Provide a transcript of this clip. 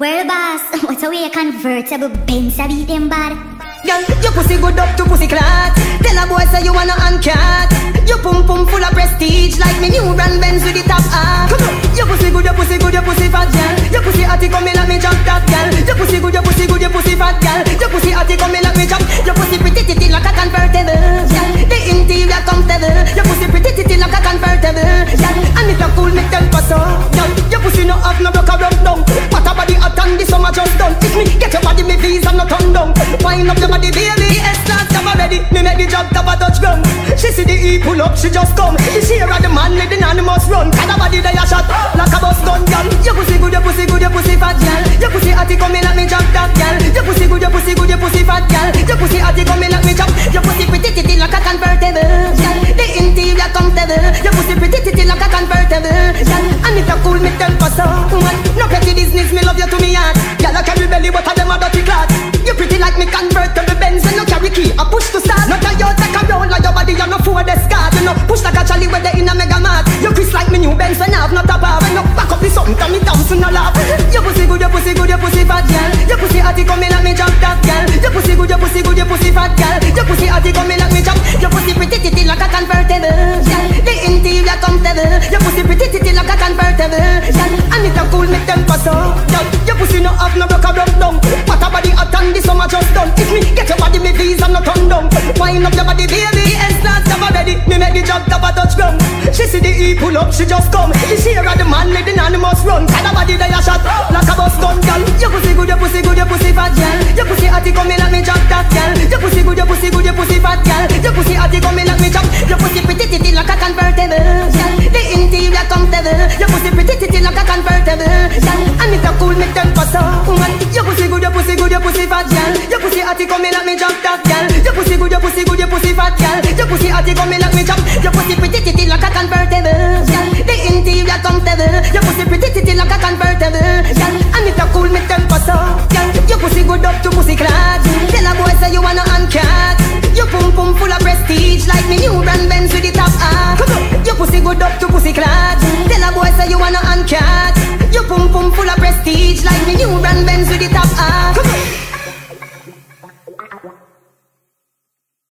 Well, boss, what's a way a convertible Benz a beat them bad? Girl, your pussy good up to pussy clat. Tell a boy say you wanna uncat. Your pum pum full of prestige like me new brand Benz with the top hat. The summer just done. If me get your body, me visa no turn down. Wind up your body, baby. S-class come already. Me make the job top a touch ground. She see the E pull up, she just come. She of the man with the anonymous run. Cause her body they a shot like a bus gun, girl. Your pussy good, your pussy good, your pussy fat, girl. Your pussy hotty come in like me jump that, girl. Your pussy good, your pussy good, your pussy fat, girl. Your pussy hotty come You know, push like a Charlie with the in a mega mart. You Chris like me new Benz I have not a. When you back up the something, tell me dancing a laugh. Your pussy good, your pussy good, your pussy fat girl. Your pussy hotty come in like me jump that girl. Your pussy good, your pussy good, your pussy fat girl. Your pussy hotty come in like me jump. Your pussy pretty titty like a convertible. Girl, the interior comfortable. Your pussy pretty titty like a convertible. Girl, and if you cool me temper so. Girl, your pussy no have no block a rub down. What a body hot and the summer just done. If me get your body, me visa no turn down. Wind up your body, baby. Pull up, she just come. She share of the man the anonymous run. Cause her body they a shot like a bus gun, girl. Your pussy good, your pussy good, your pussy fat, girl. Your pussy hotty come in like me jump that, girl. Your pussy good, your pussy good, your pussy fat, girl. Your pussy hotty come in like me jump. Your pussy pretty titty like a convertible, girl. The interior comfortable. Your pussy pretty titty like a convertible, girl. And if you cool me temper so, man. Your pussy good, your pussy good, your pussy fat, girl. Your pussy hotty come in like me jump that, hot, girl. Your pussy hot, you me like me jump. Your pussy pretty titty like a convertible, girl. The interior comfortable. Your pussy pretty titty like a convertible, girl. And it a cool me tempo. so, girl. Your pussy good up to pussy clad. Tell a boy say you wanna uncat. Your pum pum full of prestige like me new brand Benz with the top off. Your pussy good up to pussy clad. Tell a boy say you wanna uncat. Your pum pum full of prestige like me new brand Benz with the top off.